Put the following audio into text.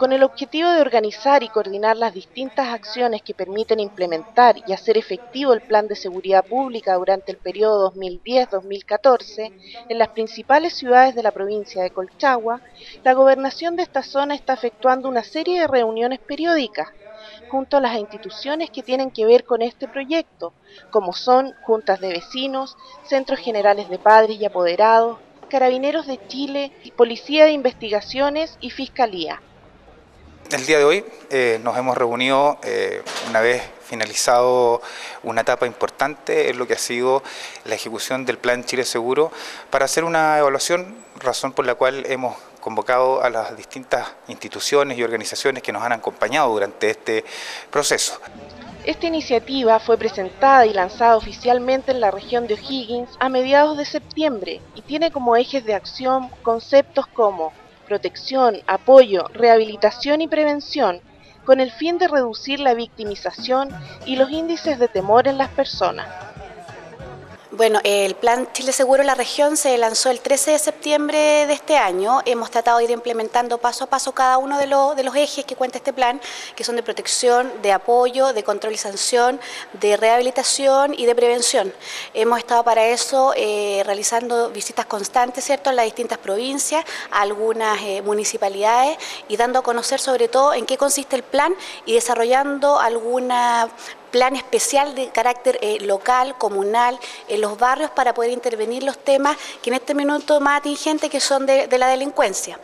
Con el objetivo de organizar y coordinar las distintas acciones que permiten implementar y hacer efectivo el Plan de Seguridad Pública durante el periodo 2010-2014 en las principales ciudades de la provincia de Colchagua, la gobernación de esta zona está efectuando una serie de reuniones periódicas junto a las instituciones que tienen que ver con este proyecto, como son juntas de vecinos, centros generales de padres y apoderados, carabineros de Chile, policía de investigaciones y fiscalía. El día de hoy eh, nos hemos reunido eh, una vez finalizado una etapa importante en lo que ha sido la ejecución del Plan Chile Seguro para hacer una evaluación, razón por la cual hemos convocado a las distintas instituciones y organizaciones que nos han acompañado durante este proceso. Esta iniciativa fue presentada y lanzada oficialmente en la región de O'Higgins a mediados de septiembre y tiene como ejes de acción conceptos como protección, apoyo, rehabilitación y prevención, con el fin de reducir la victimización y los índices de temor en las personas. Bueno, el Plan Chile Seguro en la región se lanzó el 13 de septiembre de este año. Hemos tratado de ir implementando paso a paso cada uno de, de los ejes que cuenta este plan, que son de protección, de apoyo, de control y sanción, de rehabilitación y de prevención. Hemos estado para eso eh, realizando visitas constantes, ¿cierto?, en las distintas provincias, algunas eh, municipalidades y dando a conocer sobre todo en qué consiste el plan y desarrollando alguna plan especial de carácter eh, local, comunal, en los barrios para poder intervenir los temas que en este minuto más atingentes que son de la delincuencia.